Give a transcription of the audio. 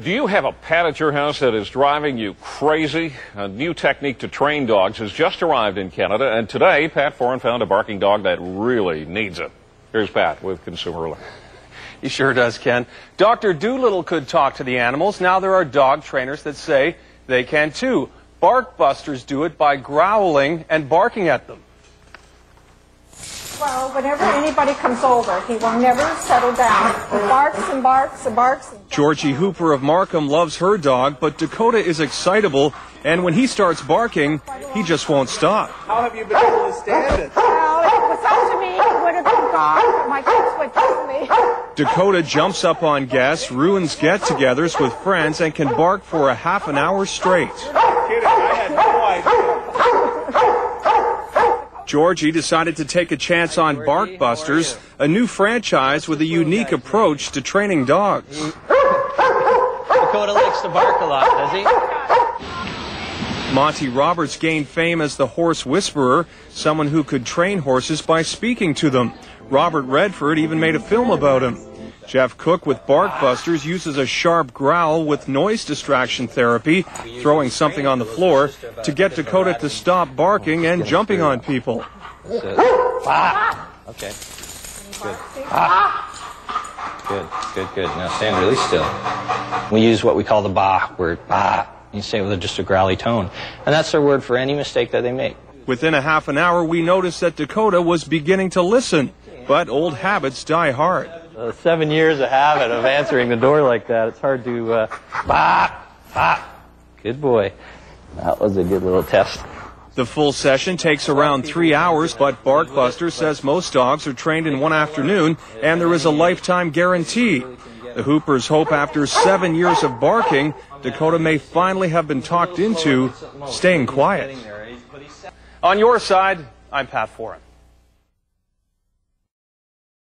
Do you have a pet at your house that is driving you crazy? A new technique to train dogs has just arrived in Canada, and today Pat Foran found a barking dog that really needs it. Here's Pat with Consumer Alert. He sure does, Ken. Dr. Dolittle could talk to the animals. Now there are dog trainers that say they can too. Bark Busters do it by growling and barking at them. Well, whenever anybody comes over, he will never settle down. He barks and barks and barks. And Georgie Hooper of Markham loves her dog, but Dakota is excitable, and when he starts barking, he just won't stop. How have you been able to stand it? well, if it was up to me, he would have been gone, but my kids would kiss me. Dakota jumps up on guests, ruins get-togethers with friends, and can bark for a half an hour straight. Kidding, I had no idea. Georgie decided to take a chance on Bark Busters, a new franchise with a unique approach to training dogs. Dakota likes to bark a lot, does he? Monty Roberts gained fame as the horse whisperer, someone who could train horses by speaking to them. Robert Redford even made a film about him. Jeff Cooke with Bark Busters uses a sharp growl with noise distraction therapy, throwing something on the floor, to get Dakota to stop barking and jumping on people. Bah. Okay. Good. Ah. Good, good, good. Now stand really still. We use what we call the bah word. Bah. You say it with just a growly tone. And that's their word for any mistake that they make. Within a half an hour, we noticed that Dakota was beginning to listen, but old habits die hard. Uh, seven years of habit of answering the door like that, it's hard to, uh, bah, bah. Good boy. That was a good little test. The full session takes around three hours, but Bark Buster says most dogs are trained in one afternoon, and there is a lifetime guarantee. The Hoopers hope after seven years of barking, Dakota may finally have been talked into staying quiet. On your side, I'm Pat Foran.